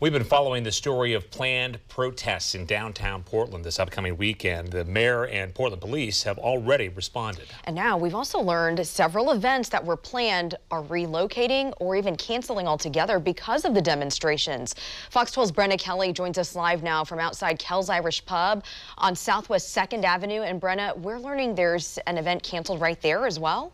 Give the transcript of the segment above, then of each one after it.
We've been following the story of planned protests in downtown Portland this upcoming weekend. The mayor and Portland police have already responded. And now we've also learned several events that were planned are relocating or even canceling altogether because of the demonstrations. Fox 12's Brenna Kelly joins us live now from outside Kell's Irish Pub on Southwest 2nd Avenue. And Brenna, we're learning there's an event canceled right there as well.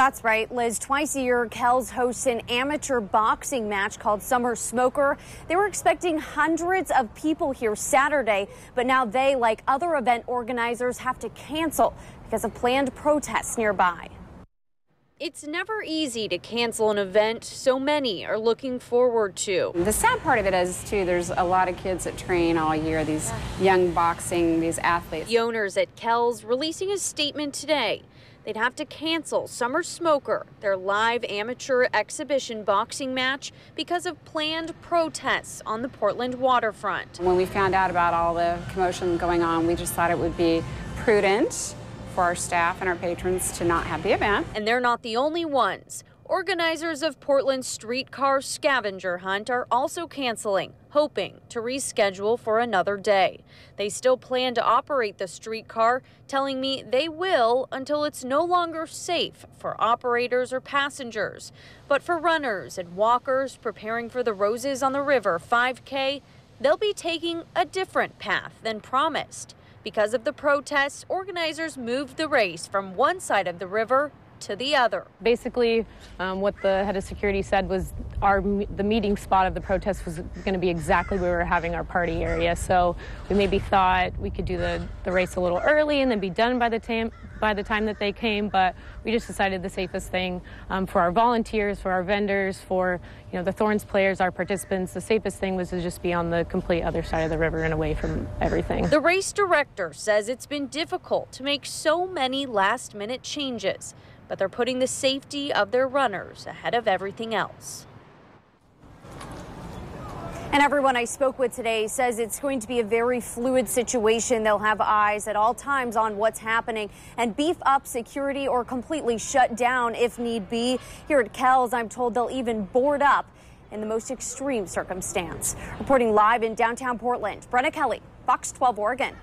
That's right, Liz. Twice a year, Kells hosts an amateur boxing match called Summer Smoker. They were expecting hundreds of people here Saturday, but now they, like other event organizers, have to cancel because of planned protests nearby. It's never easy to cancel an event so many are looking forward to. The sad part of it is, too, there's a lot of kids that train all year, these young boxing, these athletes. The owners at Kells releasing a statement today they'd have to cancel Summer Smoker, their live amateur exhibition boxing match, because of planned protests on the Portland waterfront. When we found out about all the commotion going on, we just thought it would be prudent for our staff and our patrons to not have the event. And they're not the only ones. Organizers of Portland's streetcar scavenger hunt are also canceling, hoping to reschedule for another day. They still plan to operate the streetcar, telling me they will until it's no longer safe for operators or passengers. But for runners and walkers preparing for the Roses on the River 5K, they'll be taking a different path than promised. Because of the protests, organizers moved the race from one side of the river to the other. Basically, um, what the head of security said was our the meeting spot of the protest was going to be exactly where we were having our party area. So we maybe thought we could do the, the race a little early and then be done by the time by the time that they came. But we just decided the safest thing um, for our volunteers, for our vendors, for you know the Thorns players, our participants. The safest thing was to just be on the complete other side of the river and away from everything. The race director says it's been difficult to make so many last minute changes but they're putting the safety of their runners ahead of everything else. And everyone I spoke with today says it's going to be a very fluid situation. They'll have eyes at all times on what's happening and beef up security or completely shut down if need be. Here at Kells, I'm told they'll even board up in the most extreme circumstance. Reporting live in downtown Portland, Brenna Kelly, Fox 12 Oregon.